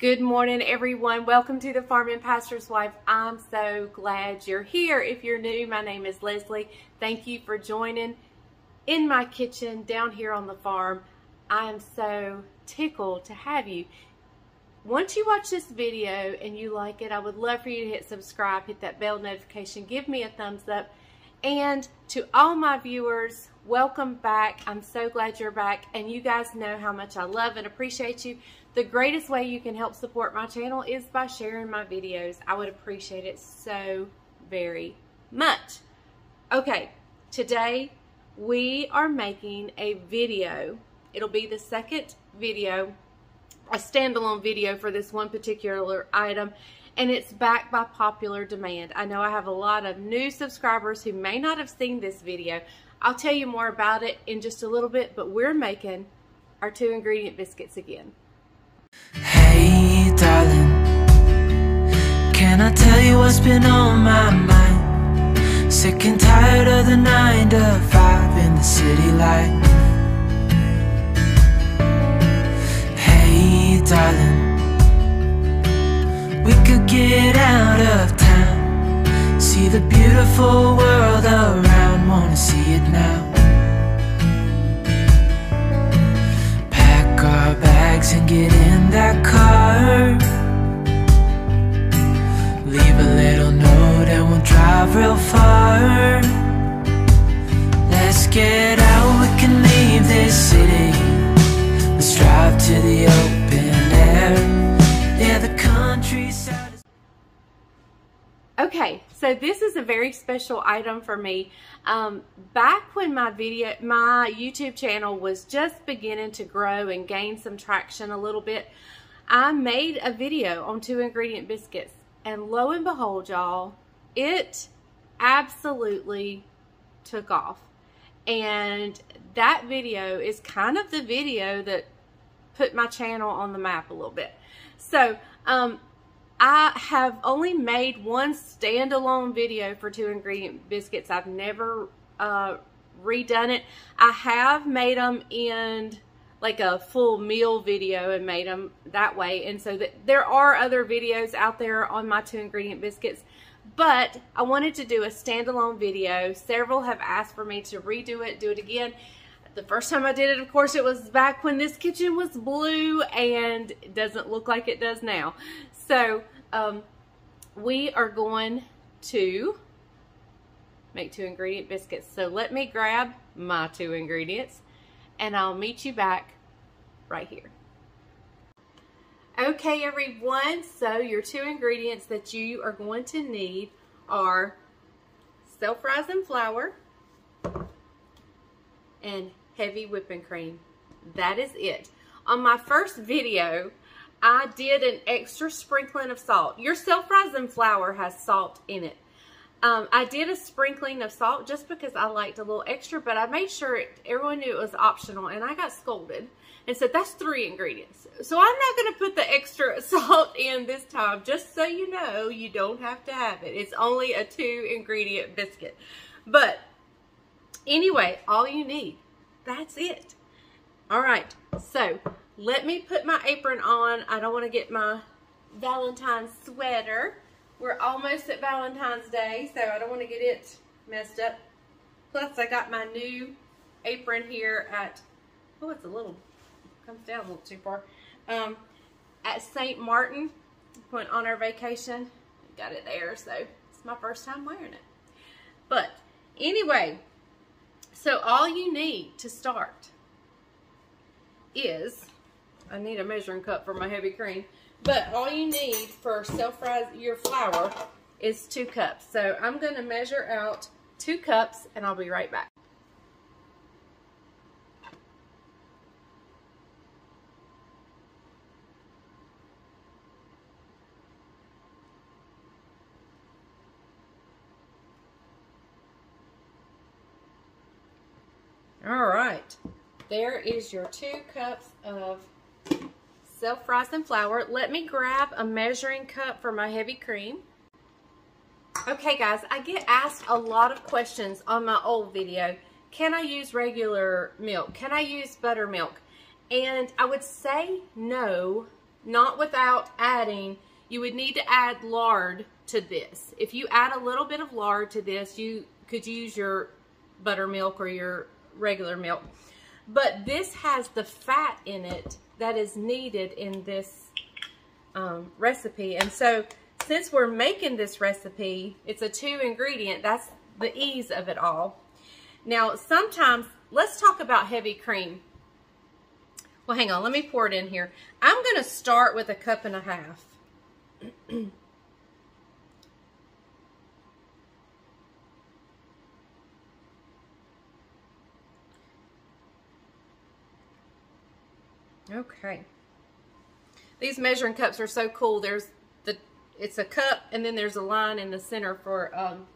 Good morning, everyone. Welcome to the Farming Pastor's Wife. I'm so glad you're here. If you're new, my name is Leslie. Thank you for joining in my kitchen down here on the farm. I am so tickled to have you. Once you watch this video and you like it, I would love for you to hit subscribe, hit that bell notification, give me a thumbs up. And to all my viewers, welcome back. I'm so glad you're back. And you guys know how much I love and appreciate you. The greatest way you can help support my channel is by sharing my videos. I would appreciate it so very much. Okay, today we are making a video. It'll be the second video, a standalone video for this one particular item, and it's backed by popular demand. I know I have a lot of new subscribers who may not have seen this video. I'll tell you more about it in just a little bit, but we're making our two ingredient biscuits again. Hey, darling, can I tell you what's been on my mind? Sick and tired of the nine to five in the city life. Hey, darling, we could get out of town, see the beautiful world around, wanna see it now. Bags and get in that car. Leave a little note and we'll drive real far. Let's get out, we can leave this city. Let's drive to the open air. Yeah, the countryside Okay, so this is a very special item for me. Um, back when my video, my YouTube channel was just beginning to grow and gain some traction a little bit, I made a video on two ingredient biscuits. And lo and behold, y'all, it absolutely took off. And that video is kind of the video that put my channel on the map a little bit. So, um, I have only made one standalone video for two ingredient biscuits. I've never uh, redone it. I have made them in like a full meal video and made them that way. And so that there are other videos out there on my two ingredient biscuits, but I wanted to do a standalone video. Several have asked for me to redo it, do it again. The first time I did it, of course, it was back when this kitchen was blue and it doesn't look like it does now. So um, we are going to make two ingredient biscuits. So let me grab my two ingredients and I'll meet you back right here. Okay everyone, so your two ingredients that you are going to need are self-rising flour and heavy whipping cream. That is it. On my first video, I did an extra sprinkling of salt. Your self-rising flour has salt in it. Um, I did a sprinkling of salt just because I liked a little extra, but I made sure it, everyone knew it was optional, and I got scolded and said, that's three ingredients. So I'm not going to put the extra salt in this time, just so you know you don't have to have it. It's only a two ingredient biscuit. But anyway, all you need, that's it. All right, so let me put my apron on. I don't want to get my Valentine's sweater. We're almost at Valentine's Day, so I don't want to get it messed up. Plus, I got my new apron here at, oh, it's a little, comes down a little too far. Um, at St. Martin, went on our vacation. Got it there, so it's my first time wearing it. But anyway, so all you need to start is I need a measuring cup for my heavy cream. But all you need for self-rise your flour is two cups. So I'm going to measure out two cups and I'll be right back. All right, there is your two cups of self-rising flour. Let me grab a measuring cup for my heavy cream. Okay guys, I get asked a lot of questions on my old video. Can I use regular milk? Can I use buttermilk? And I would say no, not without adding, you would need to add lard to this. If you add a little bit of lard to this, you could use your buttermilk or your regular milk. But this has the fat in it that is needed in this um, recipe. And so since we're making this recipe, it's a two ingredient, that's the ease of it all. Now, sometimes, let's talk about heavy cream. Well, hang on, let me pour it in here. I'm going to start with a cup and a half. okay. These measuring cups are so cool. There's the, it's a cup and then there's a line in the center for um,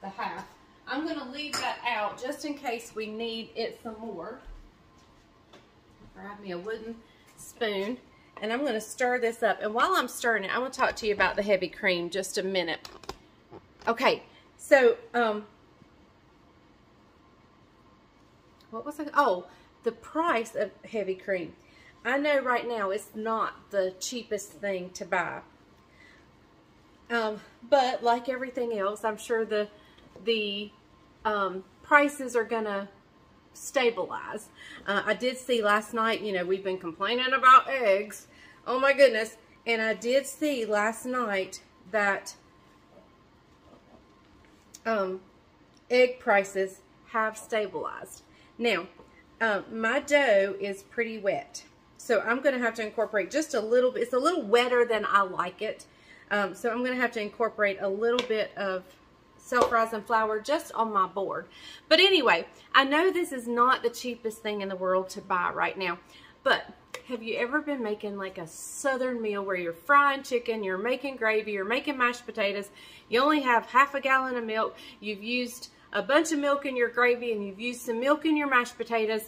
the half. I'm going to leave that out just in case we need it some more. Grab me a wooden spoon and I'm going to stir this up. And while I'm stirring it, I'm to talk to you about the heavy cream just a minute. Okay, so, um, what was I? Oh, the price of heavy cream. I know right now it's not the cheapest thing to buy. Um, but like everything else, I'm sure the the um, prices are going to stabilize. Uh, I did see last night, you know, we've been complaining about eggs. Oh my goodness. And I did see last night that um, egg prices have stabilized. Now, uh, my dough is pretty wet. So I'm going to have to incorporate just a little bit. It's a little wetter than I like it. Um, so I'm going to have to incorporate a little bit of self-rising flour just on my board. But anyway, I know this is not the cheapest thing in the world to buy right now, but have you ever been making like a southern meal where you're frying chicken, you're making gravy, you're making mashed potatoes, you only have half a gallon of milk, you've used a bunch of milk in your gravy and you've used some milk in your mashed potatoes,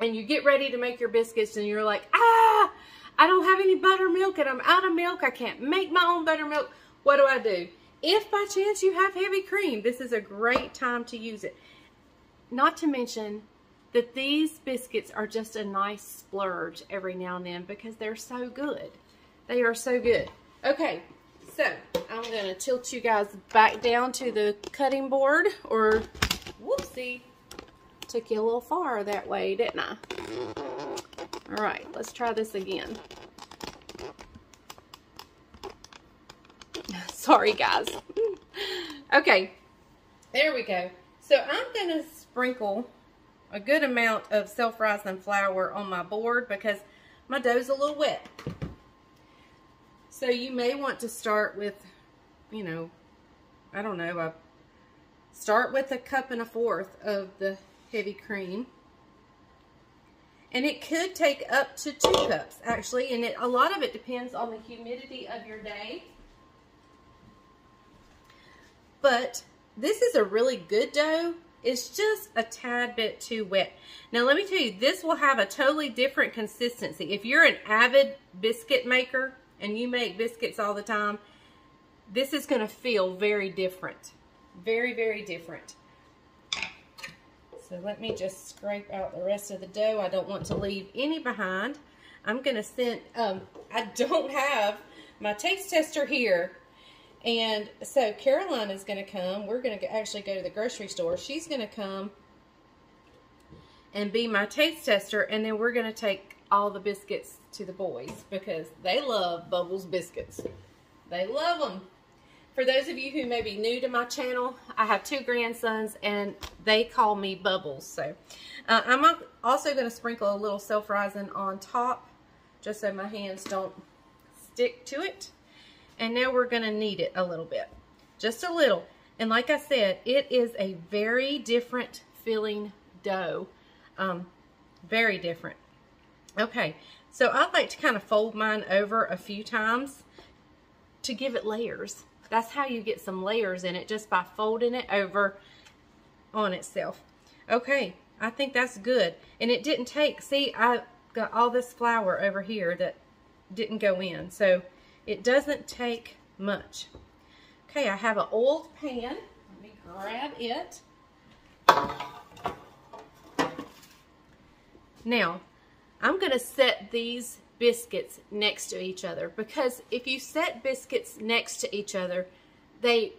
and you get ready to make your biscuits and you're like, ah, I don't have any buttermilk and I'm out of milk, I can't make my own buttermilk, what do I do? If by chance you have heavy cream, this is a great time to use it. Not to mention that these biscuits are just a nice splurge every now and then because they're so good. They are so good. Okay, so I'm going to tilt you guys back down to the cutting board or whoopsie. Took you a little far that way, didn't I? All right, let's try this again. Sorry, guys. okay, there we go. So I'm going to sprinkle a good amount of self-rising flour on my board because my dough's a little wet. So you may want to start with, you know, I don't know, a, start with a cup and a fourth of the heavy cream. And it could take up to two cups, actually, and it, a lot of it depends on the humidity of your day. But this is a really good dough. It's just a tad bit too wet. Now, let me tell you, this will have a totally different consistency. If you're an avid biscuit maker and you make biscuits all the time, this is going to feel very different. Very, very different. So let me just scrape out the rest of the dough. I don't want to leave any behind. I'm going to send, um, I don't have my taste tester here and so Caroline is going to come. We're going to actually go to the grocery store. She's going to come and be my taste tester. And then we're going to take all the biscuits to the boys because they love Bubbles biscuits. They love them. For those of you who may be new to my channel, I have two grandsons and they call me Bubbles. So uh, I'm also going to sprinkle a little self-rising on top just so my hands don't stick to it. And now we're going to knead it a little bit. Just a little. And like I said, it is a very different filling dough. Um, very different. Okay, so I like to kind of fold mine over a few times to give it layers. That's how you get some layers in it, just by folding it over on itself. Okay, I think that's good. And it didn't take, see, I got all this flour over here that didn't go in. So it doesn't take much. Okay, I have an oiled pan. Let me grab it. Now, I'm going to set these biscuits next to each other because if you set biscuits next to each other, they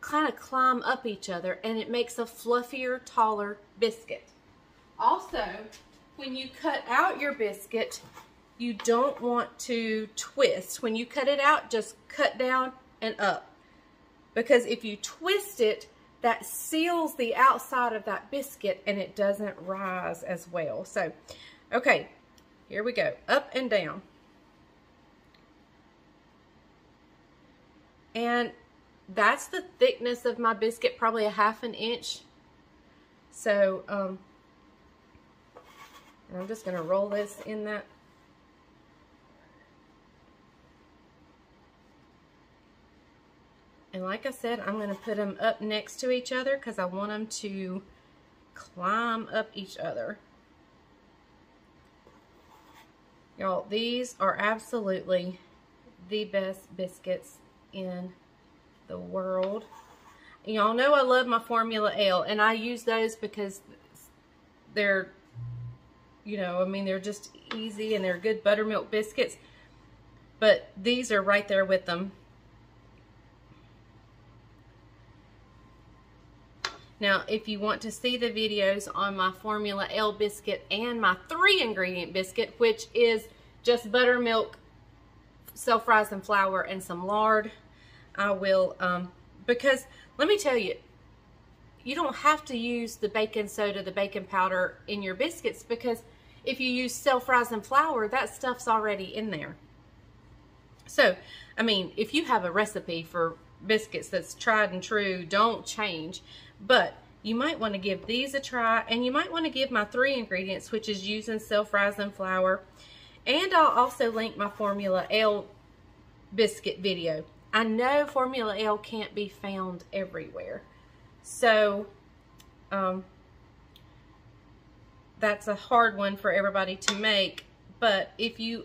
kind of climb up each other and it makes a fluffier, taller biscuit. Also, when you cut out your biscuit, you don't want to twist. When you cut it out, just cut down and up. Because if you twist it, that seals the outside of that biscuit and it doesn't rise as well. So, okay, here we go. Up and down. And that's the thickness of my biscuit, probably a half an inch. So, um, I'm just going to roll this in that And like I said, I'm going to put them up next to each other because I want them to climb up each other. Y'all, these are absolutely the best biscuits in the world. Y'all know I love my Formula L, and I use those because they're, you know, I mean, they're just easy and they're good buttermilk biscuits. But these are right there with them. Now, if you want to see the videos on my Formula L biscuit and my three ingredient biscuit, which is just buttermilk, self-rising flour, and some lard, I will, um, because let me tell you, you don't have to use the baking soda, the baking powder in your biscuits because if you use self-rising flour, that stuff's already in there. So, I mean, if you have a recipe for biscuits that's tried and true, don't change. But you might want to give these a try and you might want to give my three ingredients, which is using self-rising flour. And I'll also link my Formula L biscuit video. I know Formula L can't be found everywhere. So, um, that's a hard one for everybody to make. But if you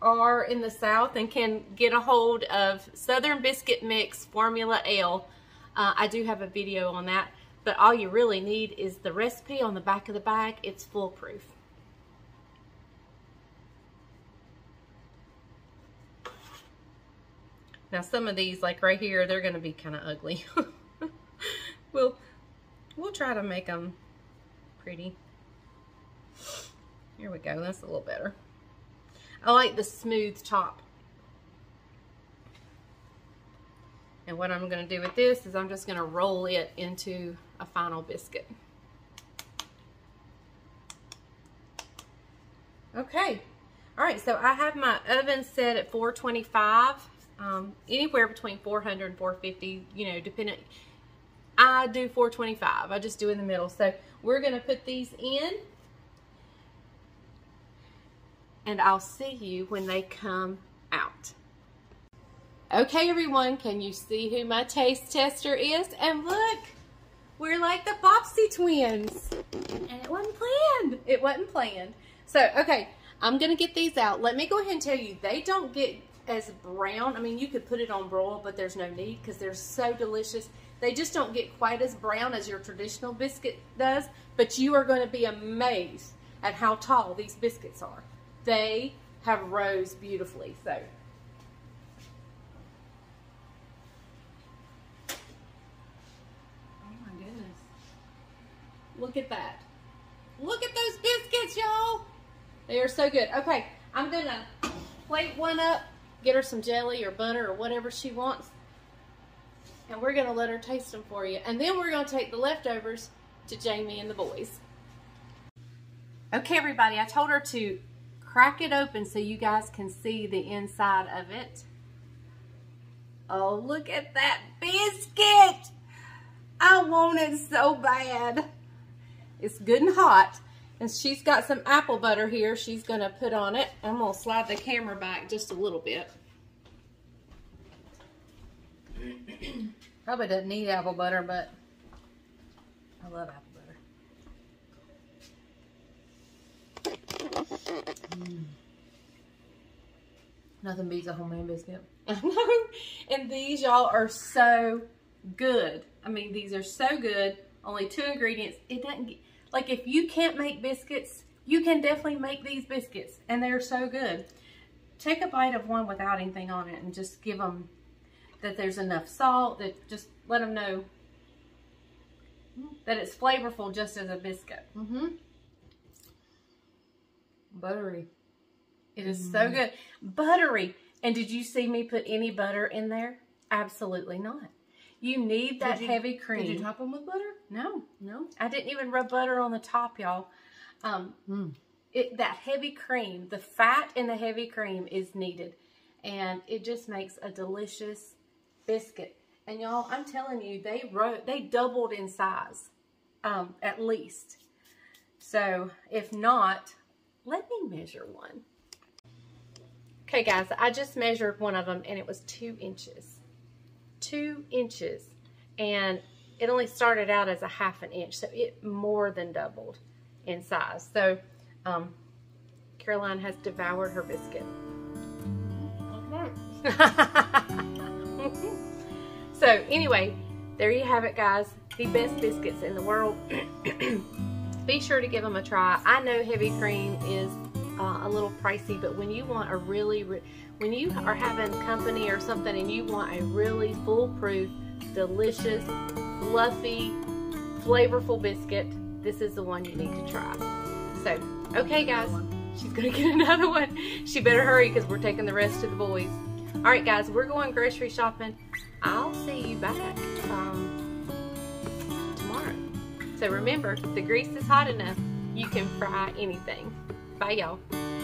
are in the South and can get a hold of Southern Biscuit Mix Formula L, uh, I do have a video on that, but all you really need is the recipe on the back of the bag. It's foolproof. Now some of these, like right here, they're going to be kind of ugly. we'll, we'll try to make them pretty. Here we go. That's a little better. I like the smooth top. And what I'm going to do with this is I'm just going to roll it into a final biscuit. Okay. All right, so I have my oven set at 425, um, anywhere between 400 and 450, you know, depending. I do 425. I just do in the middle. So we're going to put these in. And I'll see you when they come out. Okay, everyone, can you see who my taste tester is? And look, we're like the Bobbsey twins. And it wasn't planned. It wasn't planned. So, okay, I'm going to get these out. Let me go ahead and tell you, they don't get as brown. I mean, you could put it on broil, but there's no need because they're so delicious. They just don't get quite as brown as your traditional biscuit does, but you are going to be amazed at how tall these biscuits are. They have rose beautifully. So Look at that. Look at those biscuits, y'all. They are so good. Okay, I'm to plate one up, get her some jelly or butter or whatever she wants. And we're to let her taste them for you. And then we're to take the leftovers to Jamie and the boys. Okay, everybody, I told her to crack it open so you guys can see the inside of it. Oh, look at that biscuit. I want it so bad. It's good and hot. And she's got some apple butter here she's going to put on it. I'm going to slide the camera back just a little bit. Probably doesn't need apple butter, but I love apple butter. Mm. Nothing beats a homemade biscuit. I know. And these, y'all, are so good. I mean, these are so good. Only two ingredients. It doesn't get like if you can't make biscuits, you can definitely make these biscuits and they're so good. take a bite of one without anything on it and just give them that there's enough salt, that just let them know that it's flavorful just as a biscuit. Mm-hmm. Buttery. It is so Mm. good. Buttery. And did you see me put any butter in there? Absolutely not. You need that you- heavy cream. Did you top them with butter? no, No. I didn't even rub butter on the top, y'all. Um, Mm. it, that heavy cream, the fat in the heavy cream is needed. And it just makes a delicious biscuit. And y'all, I'm telling you, they wrote, they doubled in size, um, at least. So if not, let me measure one. Okay, guys, I just measured one of them and it was two inches. Two inches. And it only started out as a half an inch, so it more than doubled in size. So, um, Caroline has devoured her biscuit. so, anyway, there you have it, guys. The best biscuits in the world. Be sure to give them a try. I know heavy cream is uh, a little pricey, but when you want a really, re when you are having company or something and you want a really foolproof, delicious, fluffy, flavorful biscuit, this is the one you need to try. So, okay, guys, she's gonna get another one. She better hurry because we're taking the rest to the boys. All right, guys, we're going grocery shopping. I'll see you back um, tomorrow. So remember, the grease is hot enough, you can fry anything. Bye, y'all.